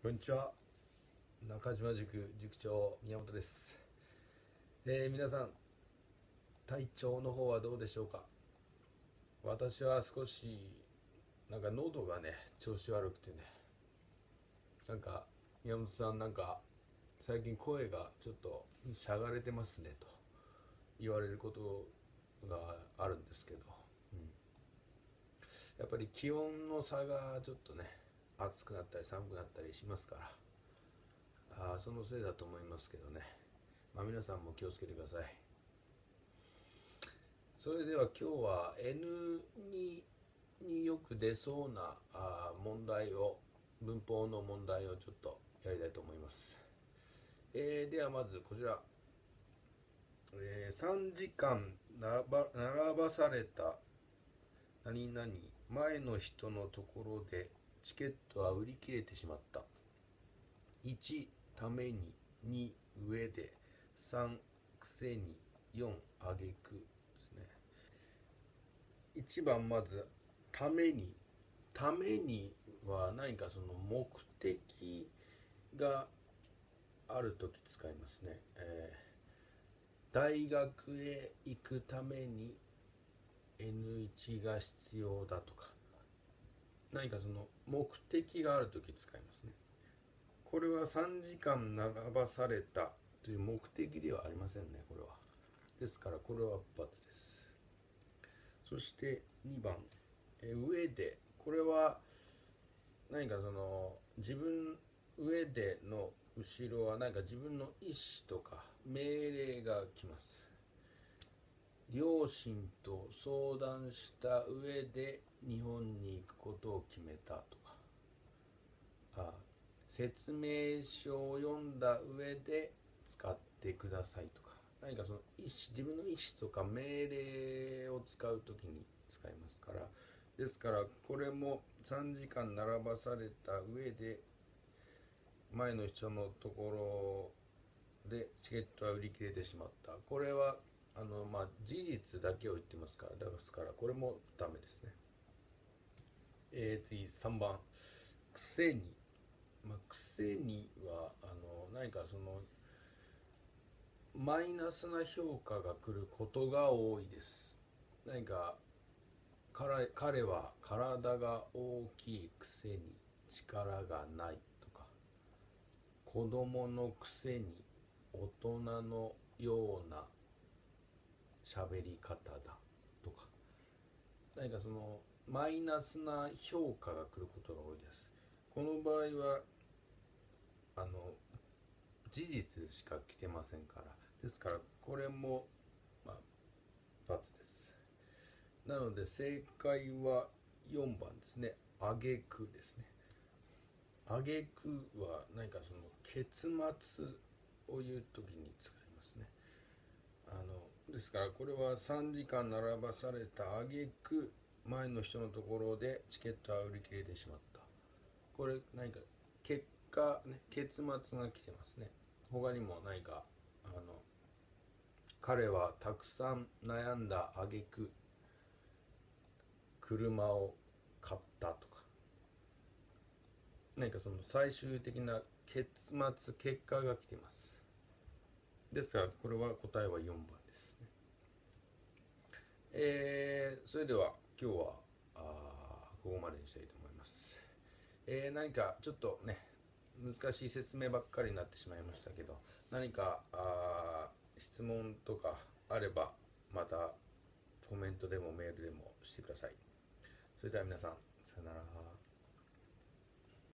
こんにちは。中島塾塾長宮本です、えー皆さん体調の方はどうでしょうか？私は少しなんか喉がね調子悪くてね。なんか宮本さんなんか最近声がちょっとしゃがれてますねと言われることがあるんですけど、うん。やっぱり気温の差がちょっとね暑くなったり寒くなったりしますから。あそのせいだと思いますけどね、まあ、皆さんも気をつけてください。それでは今日は N2 によく出そうなあ問題を文法の問題をちょっとやりたいと思います、えーではまずこちら、えー3時間並ば並ばされた何々前の人のところでチケットは売り切れてしまった。1ために2上で3癖に4あげくですね。1番まずためにためには何かその目的がある時使いますね、えー大学へ行くために N1 が必要だとか何かその目的がある時使いますね。これは3時間並ばされたという目的ではありませんねこれは。ですからこれは×です。そして2番。え上で。これは何かその自分上での後ろは何か自分の意思とか命令が来ます。両親と相談した上で日本に行くことを決めたとか。あ説明書を読んだ上で使ってくださいとか。何かその意思自分の意思とか命令を使う時に使いますから。ですからこれも3時間並ばされた上で前の人のところでチケットは売り切れてしまった。これはあのまあ事実だけを言ってますから。ですからこれもダメですね。えー、次3番「くせに」まあ「くせには」あの何かそのマイナスな評価が来ることが多いです。何か彼彼は体が大きいくせに力がないとか。子供のくせに大人のような喋り方だとか。何かそのマイナスな評価が来ることが多いです。この場合はあの事実しか来てませんから。ですからこれもまあ×です。なので正解は4番ですね。あげくですね。あげくは何かその結末を言う時に使いますね。あのですからこれは3時間並ばされたあげく前の人のところでチケットは売り切れてしまった。これ何か結果ね結末が来てますね。他にも何かあの彼はたくさん悩んだあげく車を買ったとか。何かその最終的な結末結果が来てます。ですからこれは答えは4番ですね。えーそれでは今日はあここまでにしたいと思います、えー何かちょっとね難しい説明ばっかりになってしまいましたけど何かあ質問とかあればまたコメントでもメールでもしてください。それでは皆さんさよなら。